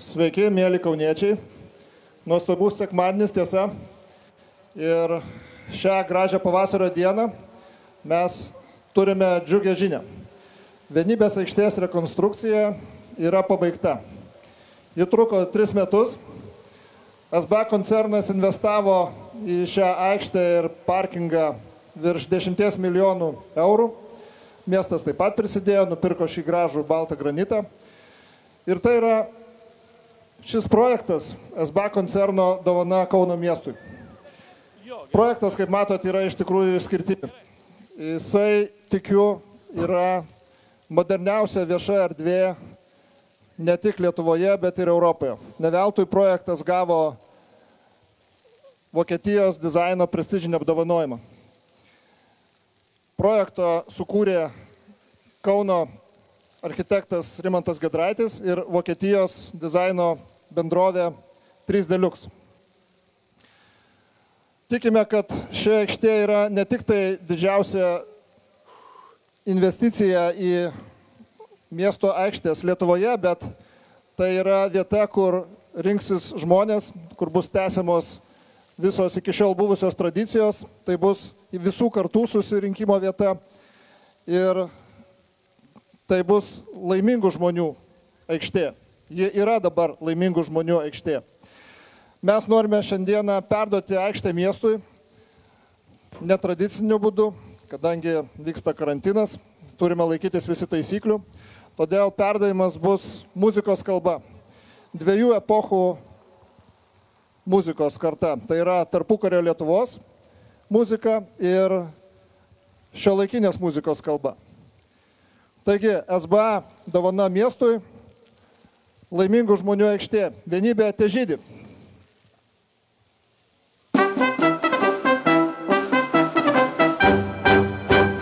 Sveiki, mėly kauniečiai. Nuostabus sekmadienis tiesa. Ir šią gražią pavasario dieną mes turime džiugę žinę. Vienybės aikštės rekonstrukcija yra pabaigta. Ji truko tris metus. SB koncernas investavo į šią aikštę ir parkingą virš 10 milijonų eurų. Miestas taip pat prisidėjo, nupirko šį gražų baltą granitą. Ir tai yra šis projektas SB koncerno dovana Kauno miestui. Projektas, kaip matot, yra iš tikrųjų išskirtinis. Jisai, tikiu, yra moderniausia vieša erdvė ne tik Lietuvoje, bet ir Europoje. Neveltui projektas gavo Vokietijos dizaino prestižinį apdovanojimą. Projektą sukūrė Kauno architektas Rimantas Gedraitis ir Vokietijos dizaino bendrovė 3 Deluxe. Tikime, kad ši aikštė yra ne tik tai didžiausia investicija į miesto aikštės Lietuvoje, bet tai yra vieta, kur rinksis žmonės, kur bus tęsiamos visos iki šiol buvusios tradicijos, tai bus visų kartų susirinkimo vieta ir tai bus laimingų žmonių aikštė. Ji yra dabar laimingų žmonių aikštė. Mes norime šiandieną perduoti aikštę miestui netradiciniu būdu, kadangi vyksta karantinas, turime laikytis visi taisyklių. Todėl perdavimas bus muzikos kalba. Dviejų epochų muzikos karta. Tai yra tarpukario Lietuvos muzika ir šio laikinės muzikos kalba. Taigi, SBA dovana miestui laimingų žmonių aikštė. Vienybė te žydį.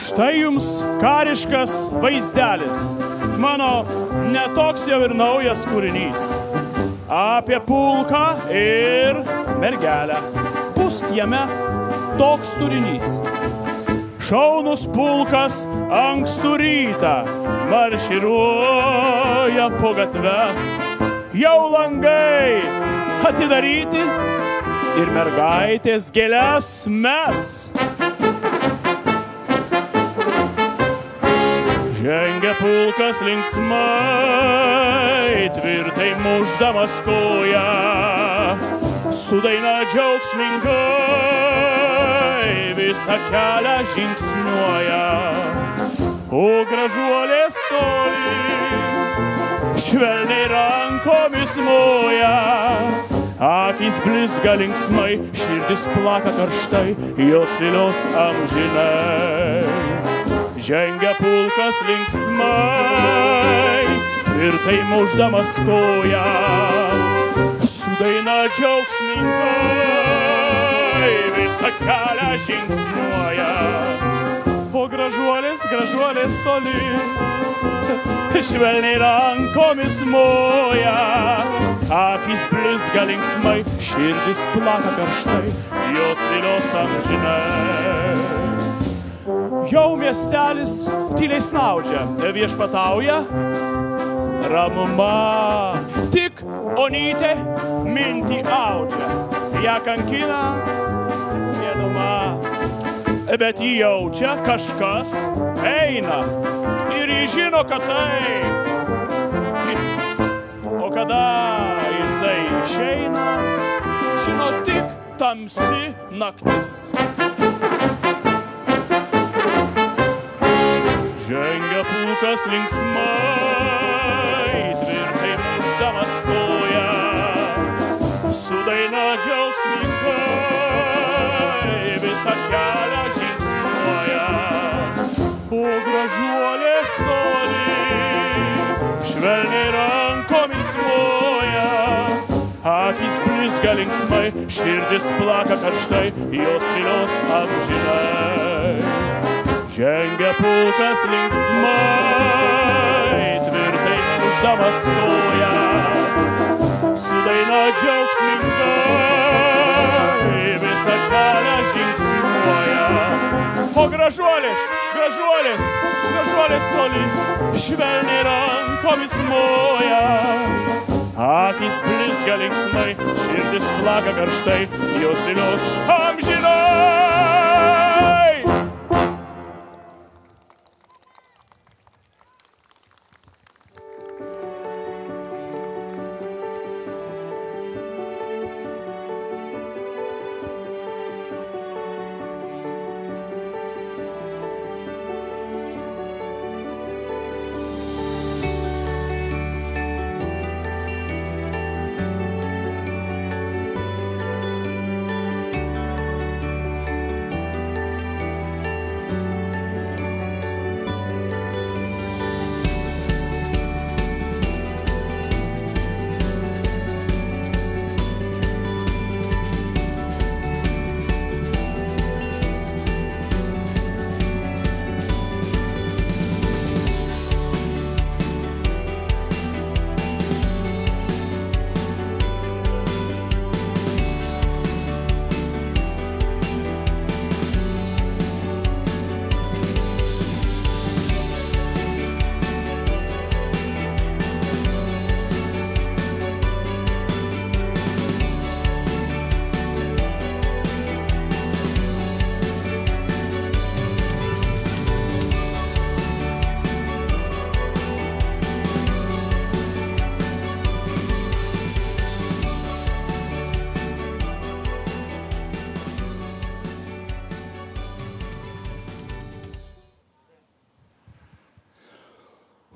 Štai jums kariškas vaizdelis. Mano netoks jau ir naujas kūrinys. Apie pulką ir mergelę. Bus jame toks turinys. Šaunus pulkas ankstų rytą marširuoja po gatves. Jau langai atidaryti ir mergaitės gėlės mes. Žengia pulkas linksmai, tvirtai muždamas koją, su daina džiaugsmingai visą kelią žingsniuoja o gražuolės toli, švelniai rankomis moja. Akis blizga linksmai, širdis plaka karštai, jos vilios amžinai. Žengia pulkas linksmai, tvirtai muždamas koją, su daina džiaugsmingai visą kelią žingsniuoja o gražuolės, gražuolės toli, švelniai rankomis moja, akis blizga linksmai, širdis plaka karštai, jos vilios amžinai. Jau miestelis tyliai snaudžia, viešpatauja, ramuma, tik onytė mintį audžia, ją kankina bet jį jaučia kažkas eina ir jis žino, kad tai. O kada jisai išeina, žino tik tamsi naktis. Žengia pulkas linksmai, tvirtai muždamas koją, su daina džiaugsmingai visą kelią švelniai rankomis moja, akis blizga linksmai, širdis plaka karštai, jos vilios amžinai. Žengia pulkas linksmai, tvirtai uždamas koją, su daina džiaugsmingai visą kelią žingsniuoja. O gražuolės, gražuolės, gražuolės toli, švelniai rankomis moja, Akys blizga linksmai, širdis plaka karštai, jos vilios amžinai.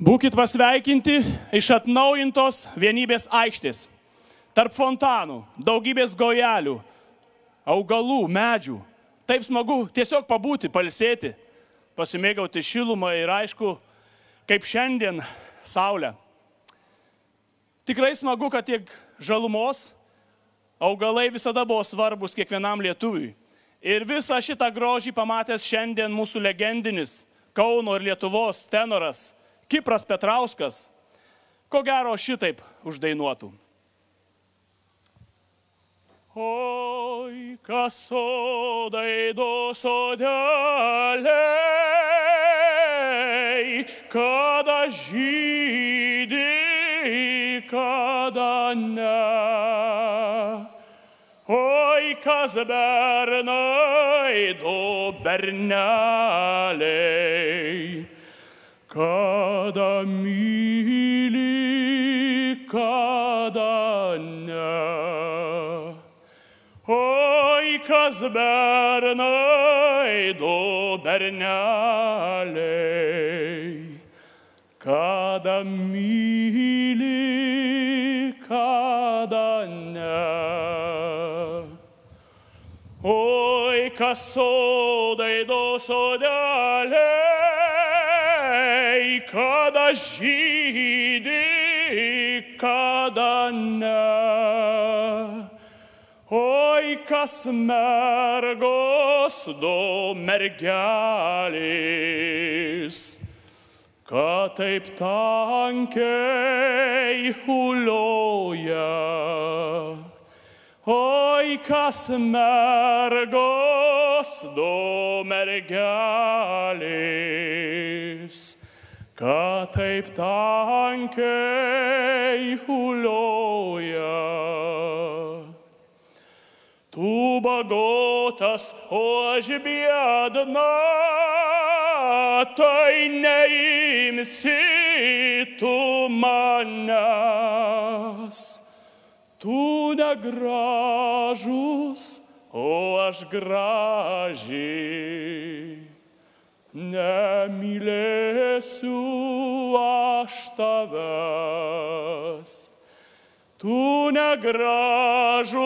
Būkit pasveikinti iš atnaujintos vienybės aikštės. Tarp fontanų, daugybės gojelių, augalų, medžių. Taip smagu tiesiog pabūti, palsėti, pasimėgauti šilumą ir aišku, kaip šiandien saulė. Tikrai smagu, kad tiek žalumos augalai visada buvo svarbus kiekvienam lietuviui. Ir visą šitą grožį pamatęs šiandien mūsų legendinis Kauno ir Lietuvos tenoras Kipras Petrauskas, ko gero šitaip uždainuotų. Oi, kas sodai do sodeliai, kada žydį, kada ne. Oi, kas bernai do berneliai, kada myli, kada ne. Oi, kas bernai, du berneliai, kada myli, kada ne. Oi, kas sodai do sodeliai, kada žydį, kada ne. Oi, kas mergos du mergelės, kad taip tankiai hulioja. Oi, kas mergos du mergelės, kad taip tankiai hulioja. Tu bagotas, o aš biedna, tai neimsi tu manęs. Tu negražus, o aš gražiai. Nemylėsiu aš tavęs. Tu negražus,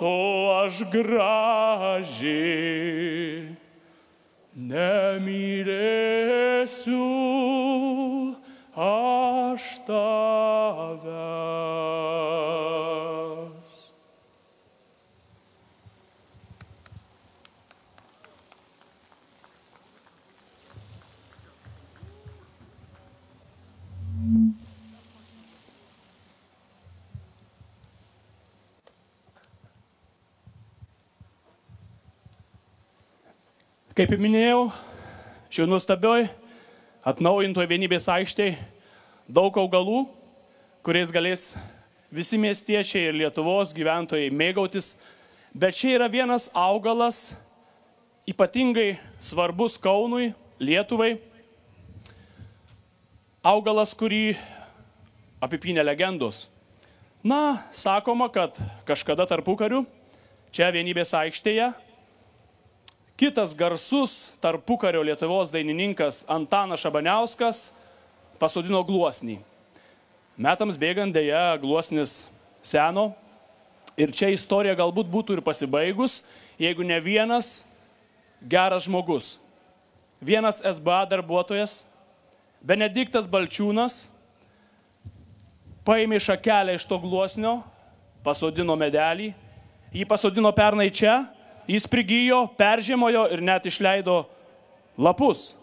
o aš graži. Nemylėsiu aš tavęs. Kaip minėjau, šio nuostabioj atnaujintoje vienybės aikštėje daug augalų, kuriais galės visi miestiečiai ir Lietuvos gyventojai mėgautis. Bet čia yra vienas augalas, ypatingai svarbus Kaunui, Lietuvai. Augalas, kurį apipinė legendos. Na, sakoma, kad kažkada tarpu kariu, čia vienybės aikštėje, kitas garsus tarpu kario Lietuvos dainininkas Antanas Šabaniauskas pasodino gluosnį. Metams bėgant dėja gluosnis seno ir čia istorija galbūt būtų ir pasibaigus, jeigu ne vienas geras žmogus, vienas SBA darbuotojas, Benediktas Balčiūnas, paėmė šakelę iš to gluosnio, pasodino medelį, jį pasodino pernai čia, jis prigijo, peržiemojo ir net išleido lapus.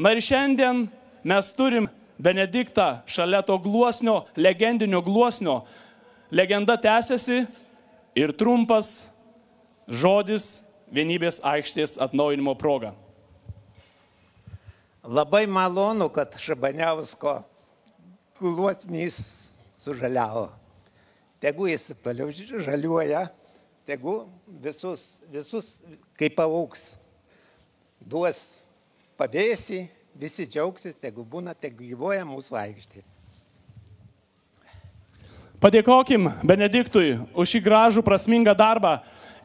Na ir šiandien mes turim Benediktą šalia to gluosnio, legendinio gluosnio. Legenda tęsiasi ir trumpas žodis vienybės aikštės atnaujinimo proga. Labai malonu, kad Šabaniausko gluosnys sužaliavo. Tegu jis toliau žaliuoja, tegu visus, visus kaip auks, duos pavėsi, visi džiaugsis, tegu būna, tegu gyvoja mūsų aikštė. Padėkokim Benediktui už šį gražų, prasmingą darbą.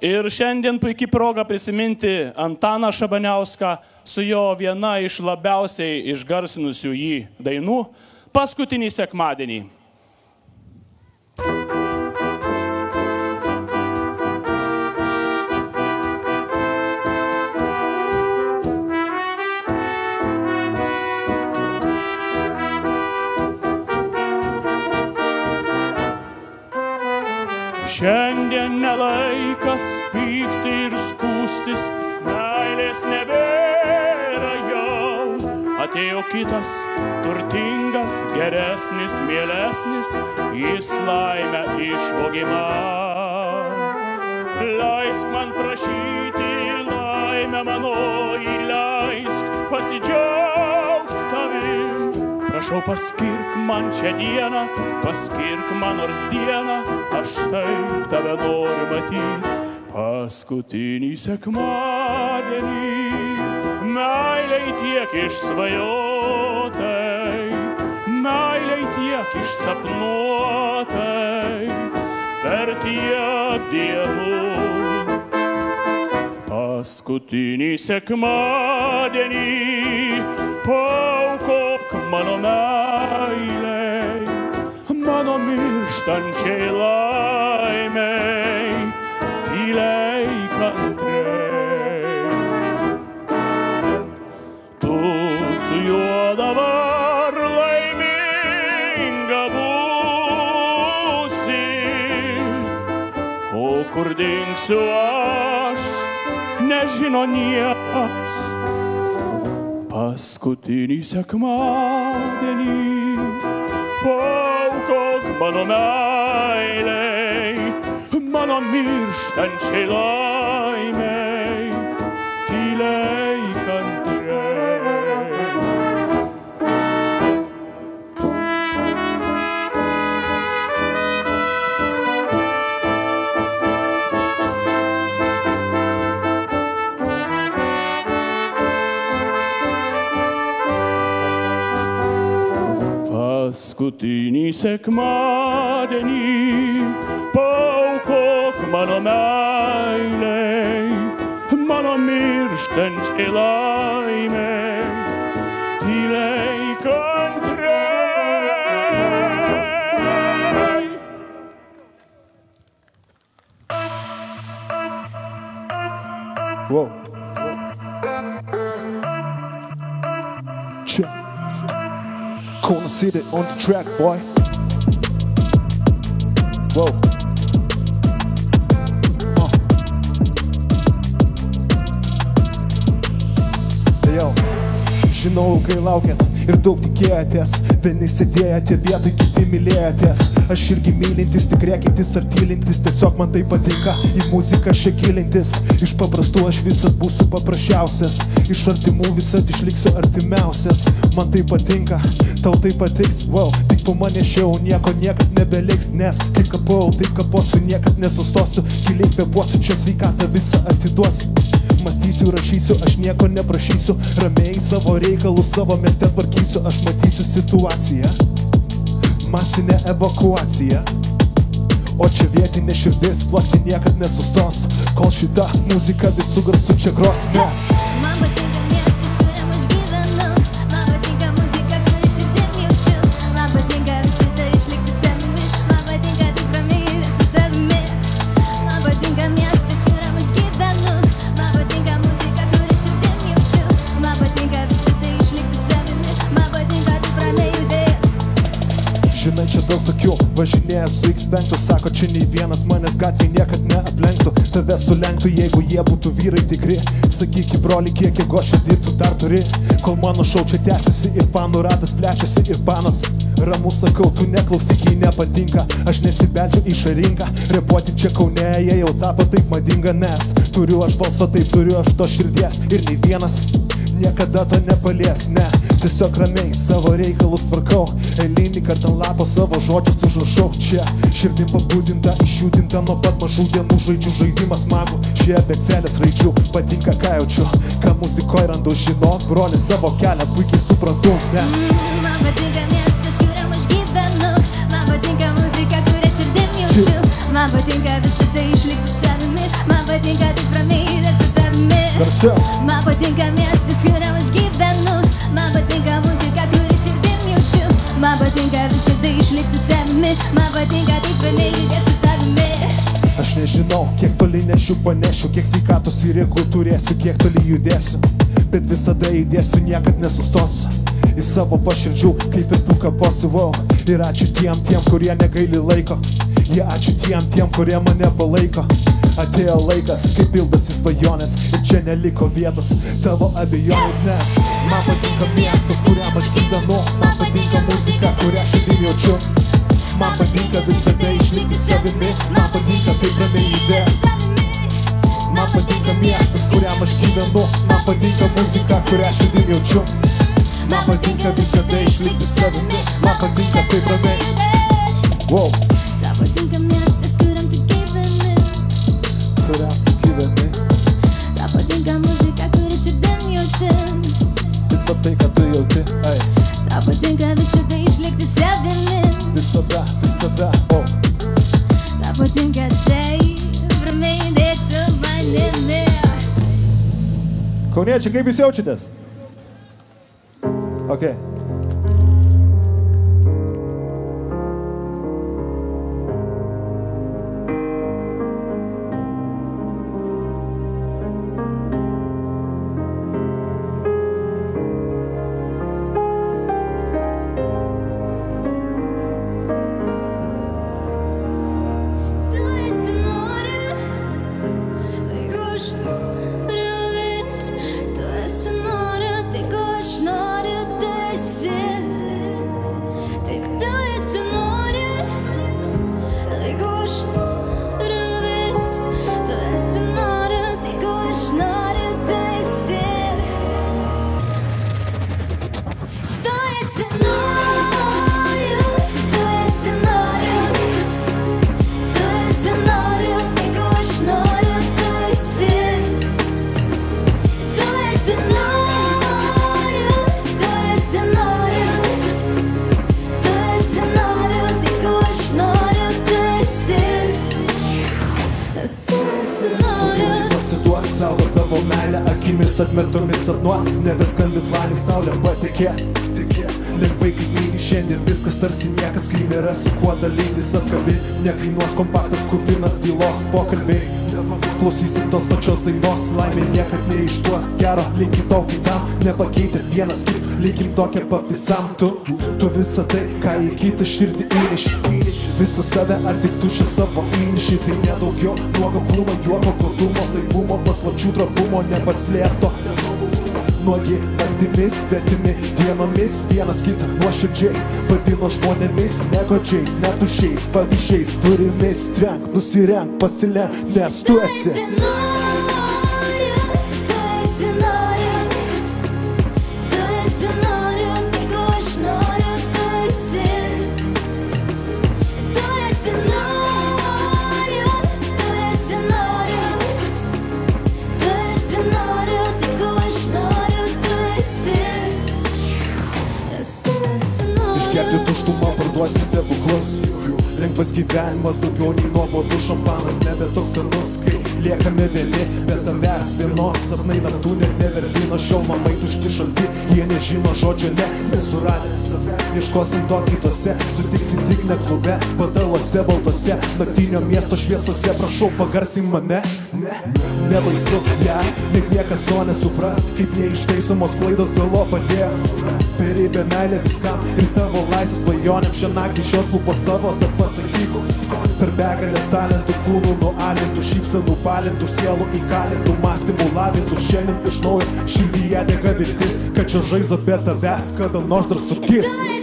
Ir šiandien puikiai proga prisiminti Antaną Šabaniauską su jo viena iš labiausiai išgarsinusių jį dainų - paskutinį sekmadienį. Šiandien nelaikas pykti ir skūstis, meilės nebėra jau. Atėjo kitas, turtingas, geresnis, mielesnis, jis laimę išvogimą. Leisk man prašyti, laimę mano įleisk, pasidžiaug tavim. Prašau, paskirk man šią dieną, paskirk man nors dieną, aš taip tave noriu matyti. Paskutinį sekmadienį, meiliai tiek išsvajotai, meiliai tiek išsapnuotai, per tiek dienų. Paskutinį sekmadienį, paukok mano meiliai, mano mirštančiai laimiai, tyliai kantriai. Tu su juo dabar laiminga būsi, o kur dingsiu aš, nežino niekas paskutinį sekmadienį. Paukok mano meiliai, mano mirštančiai laimiai, Paskutinį sekmadienį paukok mano meiliai, mano mirštančiai laimiai, tyliai kantriai. Wow. Corner City on the track, boy. Whoa. Žinau, kai laukėt ir daug tikėjotės. Vieni sėdėjote vietoj, kiti mylėjotės. Aš irgi mylintis, tik rėkintis ar tylintis. Tiesiog man tai patinka, į muziką šiek gilintis. Iš paprastų aš visat būsiu paprasčiausias. Iš artimų visat išliksiu artimiausias. Man tai patinka, tau tai patiks. Wow, tik po mane šiau nieko niekad nebeliks Nes kaip kapau, taip kaposiu, niekad nesustosiu. Giliai kvepuosiu, čia sveikatą visą atiduosiu. Mąstysiu, rašysiu, aš nieko neprašysiu. Ramiai savo reikalus savo mieste tvarkysiu Aš matysiu situaciją. Masinė evakuacija O čia vietinė širdis plakti niekad nesustos. Kol šita muzika visų garsų čia gros Nes Man patinka važinėja su X5 Sako, čia nei vienas manęs gatvėje niekad neaplenktų. Tave sulenktų, jeigu jie būtų vyrai tikri. Sakyk, broli, kiek jėgo širdį tu dar turi? Kol mano šau čia tęsiasi ir fanų ratas plečiasi ir panas Ramu sakau, tu neklausyk, jei nepatinka. Aš nesibeldžiu į šią rinką Repuoti čia kaune, jie jau tapo taip madinga Nes turiu aš balsą, taip turiu aš to širdies. Ir nei vienas niekada to nepalies, ne. Tiesiog ramiai savo reikalus tvarkau Eilinį kartą lapo savo žodžius užrašau čia. Širdim pabudinta, išjudinta nuo pat mažų dienų žaidžiu žaidimą smagų Šie becelės raidžių. Patinka ką jaučiu Ką muzikoje randu žinok, broli savo kelią puikiai suprantu Nes Man patinka miestas, kuriam aš gyvenu. Man patinka muzika, kurią širdim jaučiu. Man patinka visada išlikti savimi Man patinka taip ramiai garsiau Man patinka miestas, kuriam aš gyvenu Man patinka muzika, kuri širdim jaučiu Man patinka visada išlikti savimi Man patinka taip ramiai judėti su tavimi Aš nežinau, kiek toli nešiu panešiu, kiek sveikatos ir jėgų turėsiu, kiek toli judėsiu. Bet visada įdėsiu, niekad nesustosiu. Į savo paširdžių, kaip ir tu kaposi, wow. Ir ačiū tiem, tiem, kurie negaili laiko. Jie ačiū tiem, tiem, kurie mane palaiko. Atėjo laikas, kai pildosi svajonės ir čia neliko vietos tavo abejonės, nes man patinka miestas, kuriam aš gyvenu, man patinka muzika, kurią šiandien jaučiu. Man patinka visada išlikti savimi, man patinka taip judėti. Man patinka miestas, kuriam aš gyvenu, man patinka muzika, kurią šiandien jaučiu. Man patinka visada išlikti savimi, man patinka taip ramiai. Wow, patinka miestas, kuriam tu gyveni kuriam tu gyveni. Tau patinka muzika, kuri širdim jauti Visą tai, ką tu jauti, ai, Tau patinka visada išlikti savimi visada, visada, o. Tau patinka taip ramiai dėti su manimi Kauniečiai, kaip jūs jaučiatės? Ok. Akimis atmetomis sapnuo, nebeskambit man į saulę, patikė, tikė. Lengvai kaip myli šiandien viskas tarsi niekas, kai nėra su kuo dalytis atkabi, nekainuos kompaktas kupinas tylos pokalbiai. Klausysim tos pačios dainos, laimė niekad neišduos gero, linki to kitam, nepakeitė vienas kit, linkim tokią pat visam tu, tu visą tai, ką į kitą širdį įneši. Visą save ar tik tušę savo įnešį, tai nedaugiau nuogo kūno, juoko godumo, buvo paslapčių trapumo, nepaslėpto. Nuogi naktimis, svetimi dienomis, vienas kitą nuoširdžiai vadino žmonėmis, ne godžiais, ne tušiais, pavyzdžiais, turimis, trenk, nusirenk, pasilenk, nes tu esi. Išgerti stebuklus. Lengvas gyvenimas, daugiau nei nuobodų šampanas, nebe toks skanus, kai liekame vieni, bet tavęs vienos sapnai naktų net neverti, nuo šiol mamai tušti šalti, jie nežino žodžio ne, nesuradę savęs, ieškosim to kitose, sutiksim tik ne klube, padaluose baltose, naktinio miesto šviesose, prašau pagarsink mane, ne, nebaisu, ja, net niekas to nesupras, kaip neištaisomos klaidos galvo padėjo, beribė meilė viskam ir tavo laisvės svajonėm šią naktį šios lūpos tavo, tad pasakyk, per begalės talentų kūnų nualintų, šypsenų palintų, sielų įkalintų, mąstymų lavintų, šiandien iš naujo širdyje dega viltis, kad čia žaizdo be tavęs kada nors dar sukis.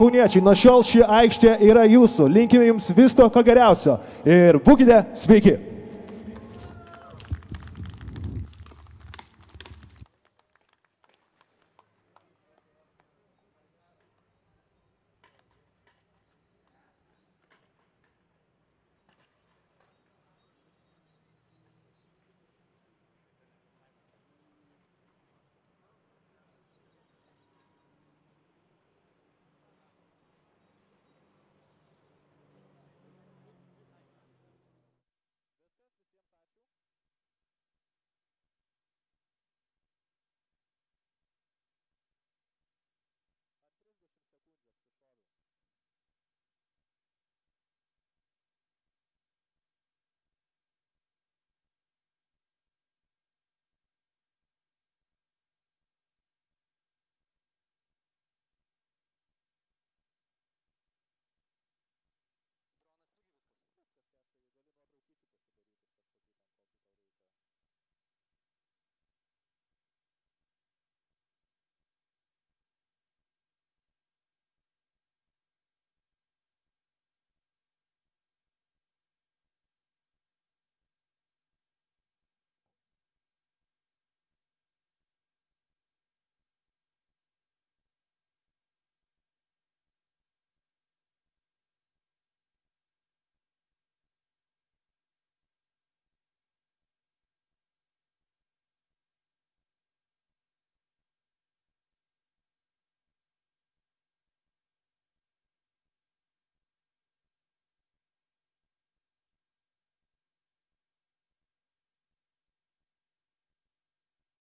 Kauniečiai, nuo šiol ši aikštė yra jūsų. Linkime jums visko ko geriausio ir būkite sveiki.